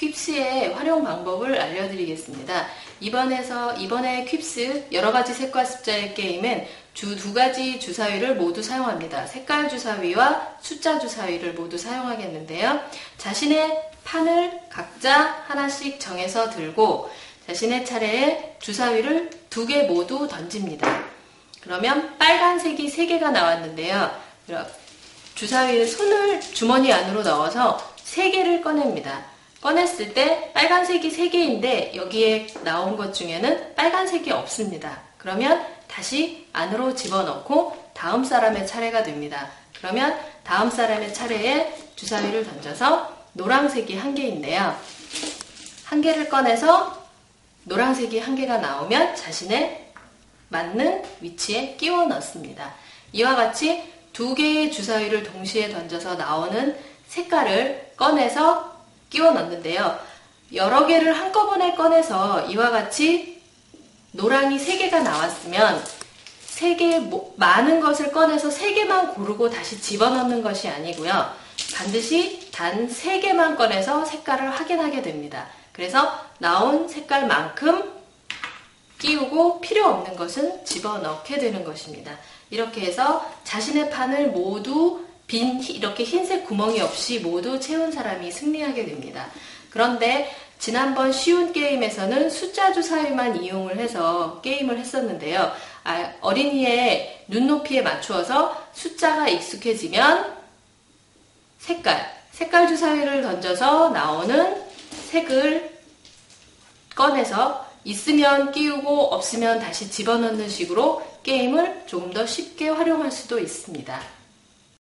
퀵스의 활용 방법을 알려드리겠습니다. 이번에서 이번에 퀵스 여러 가지 색과 숫자의 게임은 주 두 가지 주사위를 모두 사용합니다. 색깔 주사위와 숫자 주사위를 모두 사용하겠는데요. 자신의 판을 각자 하나씩 정해서 들고 자신의 차례에 주사위를 두 개 모두 던집니다. 그러면 빨간색이 세 개가 나왔는데요. 주사위에 손을 주머니 안으로 넣어서 세 개를 꺼냅니다. 꺼냈을 때 빨간색이 3개인데 여기에 나온 것 중에는 빨간색이 없습니다. 그러면 다시 안으로 집어넣고 다음 사람의 차례가 됩니다. 그러면 다음 사람의 차례에 주사위를 던져서 노란색이 한 개인데요. 한 개를 꺼내서 노란색이 한 개가 나오면 자신의 맞는 위치에 끼워 넣습니다. 이와 같이 두 개의 주사위를 동시에 던져서 나오는 색깔을 꺼내서 끼워 넣는데요. 여러 개를 한꺼번에 꺼내서 이와 같이 노랑이 3개가 나왔으면 3개, 많은 것을 꺼내서 3개만 고르고 다시 집어넣는 것이 아니고요. 반드시 단 3개만 꺼내서 색깔을 확인하게 됩니다. 그래서 나온 색깔만큼 끼우고 필요 없는 것은 집어넣게 되는 것입니다. 이렇게 해서 자신의 판을 모두 빈 이렇게 흰색 구멍이 없이 모두 채운 사람이 승리하게 됩니다. 그런데 지난번 쉬운 게임에서는 숫자 주사위만 이용을 해서 게임을 했었는데요. 아, 어린이의 눈높이에 맞추어서 숫자가 익숙해지면 색깔, 색깔 주사위를 던져서 나오는 색을 꺼내서 있으면 끼우고 없으면 다시 집어넣는 식으로 게임을 조금 더 쉽게 활용할 수도 있습니다.